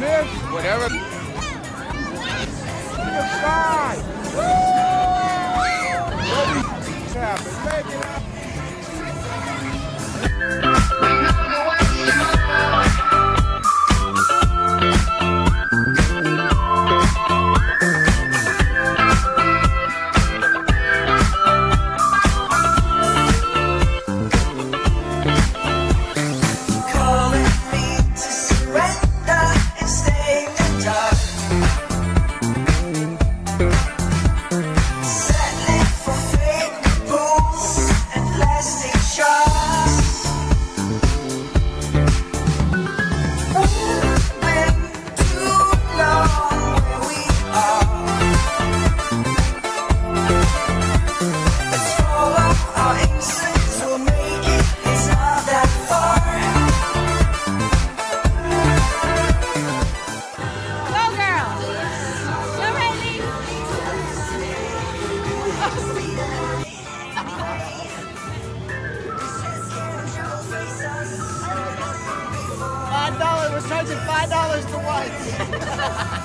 whatever. Side. Woo! Was charging five dollars to watch.